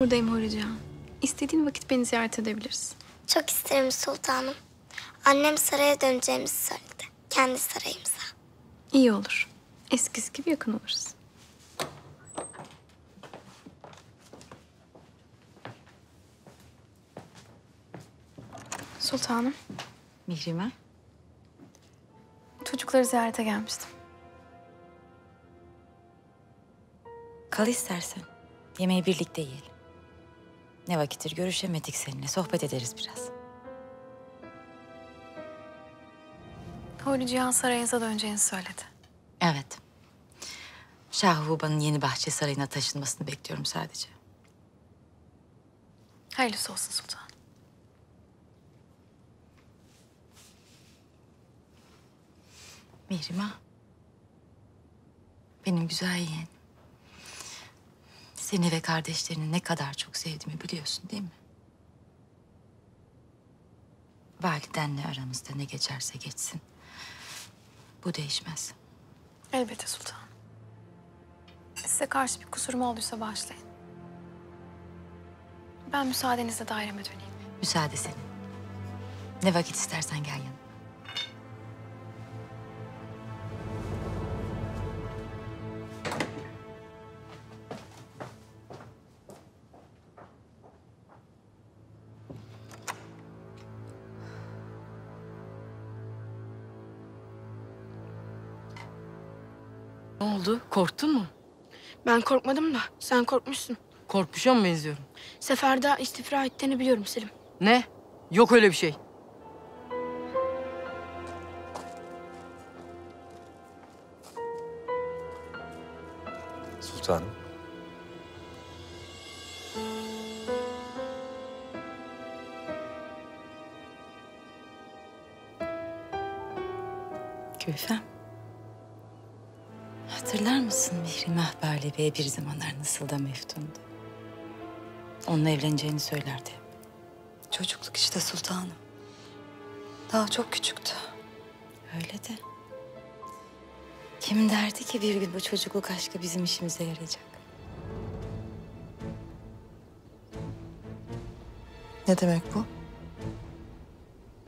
Buradayım Hurica. İstediğin vakit beni ziyaret edebilirsin. Çok isterim sultanım. Annem saraya döneceğimizi söyledi. Kendi sarayımıza. İyi olur. Eskisi gibi yakın oluruz. Sultanım, Mihrim'e. çocukları ziyarete gelmiştim. Kal istersen. Yemeği birlikte yiyelim. Ne vakittir görüşemedik seninle. Sohbet ederiz biraz. Huri Cihan sarayınıza döneceğini söyledi. Evet. Şahuba'nın yeni bahçe sarayına taşınmasını bekliyorum sadece. Hayırlısı olsun sultan. Mihrimah. Benim güzel yeğenim. Seni ve kardeşlerini ne kadar çok sevdiğimi biliyorsun değil mi? Validenle aramızda ne geçerse geçsin. Bu değişmez. Elbette sultan. Size karşı bir kusurum olduysa bağışlayın. Ben müsaadenizle daireme döneyim. Müsaade senin. Ne vakit istersen gel yanıma. Ne oldu? Korktun mu? Ben korkmadım da sen korkmuşsun. Korkmuşa mı benziyorum? Seferde istifra ettiğini biliyorum Selim. Ne? Yok öyle bir şey. Sultanım. Gülfem. Hatırlar mısın Mihrimah Bale Bey bir zamanlar nasıl da meftundu? Onunla evleneceğini söylerdi. Çocukluk işte sultanım. Daha çok küçüktü. Öyle de. Kim derdi ki bir gün bu çocukluk aşkı bizim işimize yarayacak? Ne demek bu?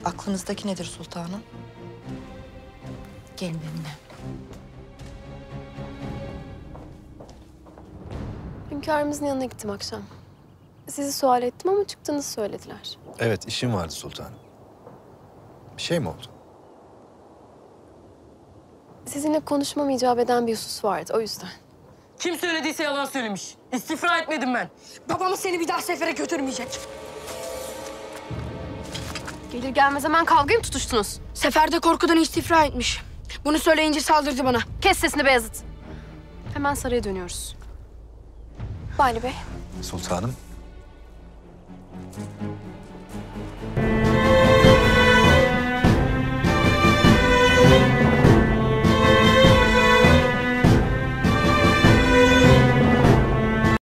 Aklınızdaki nedir sultanım? Gelin benimle. Hünkârımızın yanına gittim akşam. Sizi sual ettim ama çıktığınızı söylediler. Evet işim vardı sultanım. Bir şey mi oldu? Sizinle konuşmam icap eden bir husus vardı o yüzden. Kim söylediyse yalan söylemiş. İstifra etmedim ben. Babamız seni bir daha sefere götürmeyecek. Gelir gelmez hemen kavgaya mı tutuştunuz? Seferde korkudan istifra etmiş. Bunu söyleyince saldırdı bana. Kes sesini Beyazıt. Hemen saraya dönüyoruz. Bali Bey, Sultanım.